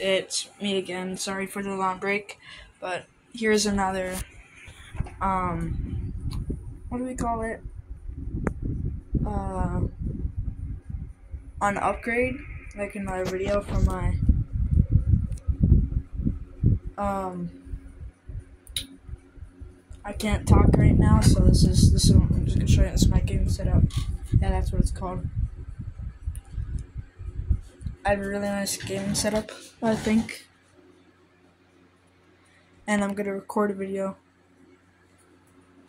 It's me again. Sorry for the long break, but here's another um what do we call it? Uh an upgrade, like another video for my um I can't talk right now, so this is this is I'm just gonna show you this is my gaming setup. Yeah, that's what it's called. I have a really nice gaming setup, I think. And I'm gonna record a video.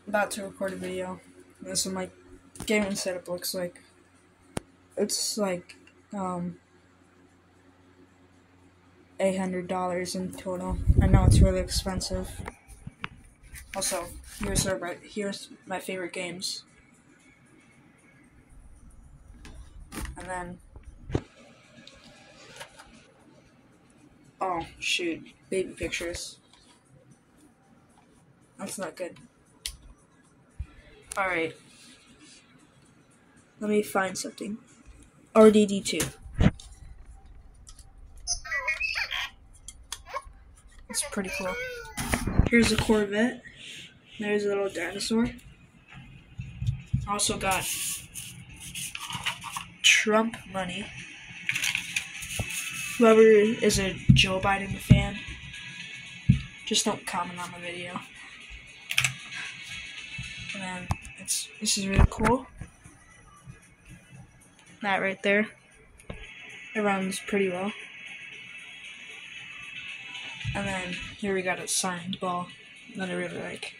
About to record a video. This is what my gaming setup looks like. It's like um eight hundred dollars in total. I know it's really expensive. Also, here's our here's my favorite games. And then Oh, shoot. Baby pictures. That's not good. Alright. Let me find something. RDD2. It's pretty cool. Here's a Corvette. There's a little dinosaur. Also got Trump money whoever is a Joe Biden fan, just don't comment on the video. And it's this is really cool. That right there. It runs pretty well. And then here we got a signed ball that I really like.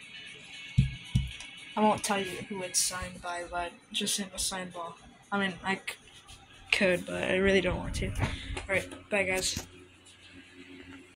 I won't tell you who it's signed by, but just in a signed ball. I mean, I could, but I really don't want to. Alright, bye guys.